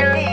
Happy